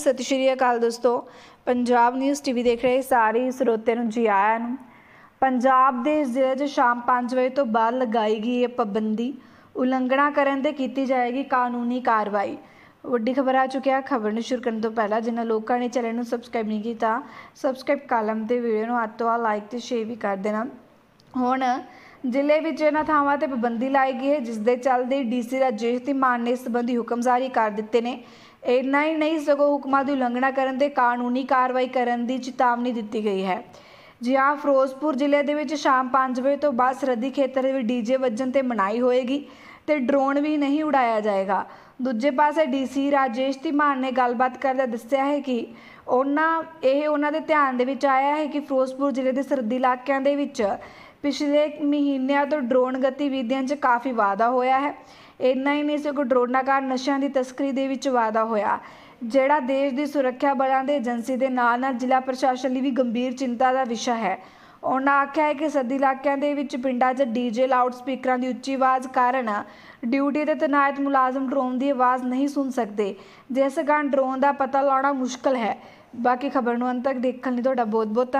ਸਤਿ ਸ਼੍ਰੀ ਅਕਾਲ ਦੋਸਤੋ। Punjab news TV ਦੇਖ ਰਹੇ ਸਾਰੇ ਸਰੋਤਿਆਂ ਨੂੰ, ਜੀ ਆਇਆਂ ਨੂੰ। ਪੰਜਾਬ ਦੇ ਜ਼ਿਲ੍ਹੇ 'ਚ ਸ਼ਾਮ 5 ਵਜੇ ਤੋਂ ਬਾਅਦ ਲਗਾਈ ਗਈ ਇਹ ਪਾਬੰਦੀ। ਉਲੰਘਣਾ ਕਰਨ ਤੇ ਕੀਤੀ ਜਾਏਗੀ ਕਾਨੂੰਨੀ ਕਾਰਵਾਈ। ਵੱਡੀ ਖਬਰ ਆ ਚੁੱਕੀ ਖਬਰ ਨੂੰ ਸ਼ੁਰੂ ਕਰਨ ਤੋਂ ਪਹਿਲਾਂ ਜਿਨ੍ਹਾਂ ਲੋਕਾਂ ਨੇ ਚੈਨਲ ਨੂੰ ਸਬਸਕ੍ਰਾਈਬ ਨਹੀਂ ਕੀਤਾ ਸਬਸਕ੍ਰਾਈਬ ਕਾਲਮ ਤੇ ਵੀਡੀਓ ਨੂੰ ਹੱਥ ਤੋਂ ਲਾਈਕ ਤੇ ਸ਼ੇਅਰ ਵੀ ਕਰ ਦੇਣਾ। ਹੁਣ ਜ਼ਿਲ੍ਹੇ ਵਿੱਚ ਇਹਨਾਂ ਥਾਵਾਂ ਤੇ ਪਾਬੰਦੀ ਲਾਈ ਗਈ ਹੈ ਜਿਸ ਦੇ ਚੱਲਦੇ ਡੀਸੀ ਰਾਜੇਸ਼ ਧੀਮਾਨ ਨੇ ਇਸ ਸੰਬੰਧੀ ਹੁਕਮ ਜਾਰੀ ਕਰ ਦਿੱਤੇ ਨੇ। ਇੰਨਾ ਹੀ ਨਹੀਂ ਸਗੋਂ ਹੁਕਮਾਂ ਦੀ ਉਲੰਘਣਾ ਕਰਨ ਤੇ ਕਾਨੂੰਨੀ ਕਾਰਵਾਈ ਕਰਨ ਦੀ ਚੇਤਾਵਨੀ ਦਿੱਤੀ ਗਈ ਹੈ। ਜੀ ਹਾਂ, ਫਿਰੋਜ਼ਪੁਰ ਜ਼ਿਲ੍ਹੇ ਦੇ ਵਿੱਚ ਸ਼ਾਮ 5 ਵਜੇ ਤੋਂ ਬਾਅਦ ਸਰਹੱਦੀ ਖੇਤਰ ਦੇ ਵਿੱਚ ਡੀਜੇ ਵੱਜਣ ਤੇ ਮਨਾਈ ਹੋਏਗੀ ਤੇ ਡਰੋਨ ਵੀ ਨਹੀਂ ਉਡਾਇਆ ਜਾਏਗਾ। ਦੂਜੇ ਪਾਸੇ ਡੀਸੀ ਰਾਜੇਸ਼ ਧੀਮਾਨ ਨੇ ਗੱਲਬਾਤ ਕਰਦਾ ਦੱਸਿਆ ਹੈ ਕਿ ਉਹਨਾਂ ਇਹ ਉਹਨਾਂ ਦੇ ਧਿਆਨ ਦੇ ਵਿੱਚ ਆਇਆ ਹੈ ਕਿ ਫਿਰੋਜ਼ਪੁਰ ਜ਼ਿਲ੍ਹੇ ਦੇ ਸਰਹੱਦੀ ਇਲਾਕਿਆਂ ਦੇ ਵਿੱਚ ਪਿਛਲੇ ਮਹੀਨਿਆਂ ਤੋਂ ਡਰੋਨ ਗਤੀਵਿਧੀਆਂ 'ਚ ਕਾਫੀ ਵਾਧਾ ਹੋਇਆ ਹੈ। ਇੰਨਾ ਹੀ ਨਹੀਂ ਸਗੋਂ ਡਰੋਨਾਂ ਕਾਰਨ ਨਸ਼ਿਆਂ ਦੀ ਤਸਕਰੀ ਦੇ ਵਿੱਚ ਵਾਧਾ ਹੋਇਆ। ਜਿਹੜਾ ਦੇਸ਼ ਦੀ ਸੁਰੱਖਿਆ ਬਲਾਂ ਦੇ ਏਜੰਸੀ ਦੇ ਨਾਲ ਨਾਲ ਜ਼ਿਲ੍ਹਾ ਪ੍ਰਸ਼ਾਸਨ ਲਈ ਵੀ ਗੰਭੀਰ ਚਿੰਤਾ ਦਾ ਵਿਸ਼ਾ ਹੈ। ਉਹਨਾਂ ਆਖਿਆ ਹੈ ਕਿ ਸੱਦੀ ਇਲਾਕਿਆਂ ਦੇ ਵਿੱਚ ਪਿੰਡਾਂ 'ਚ ਡੀਜੇ ਲਾਊਡ ਸਪੀਕਰਾਂ ਦੀ ਉੱਚੀ ਆਵਾਜ਼ ਕਾਰਨ ਡਿਊਟੀ ਤੇ ਤਨਾਇਤ ਮੁਲਾਜ਼ਮ ਡਰੋਨ ਦੀ ਆਵਾਜ਼ ਨਹੀਂ ਸੁਣ ਸਕਦੇ। ਜਿਸ ਕਾਰਨ ਡਰੋਨ ਦਾ ਪਤਾ ਲਾਉਣਾ ਮੁਸ਼ਕਲ ਹੈ। ਬਾਕੀ ਖਬਰ ਨੂੰ ਅੰਤ ਤੱਕ ਦੇਖਣ ਲਈ ਤੁਹਾਡਾ ਬਹੁਤ ਬਹੁਤ